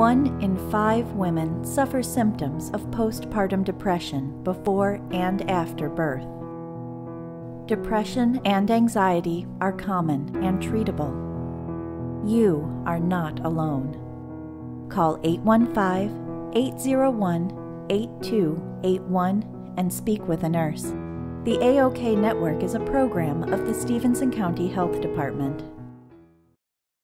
One in five women suffer symptoms of postpartum depression before and after birth. Depression and anxiety are common and treatable. You are not alone. Call 815 801 8281 and speak with a nurse. The AOK Network is a program of the Stephenson County Health Department.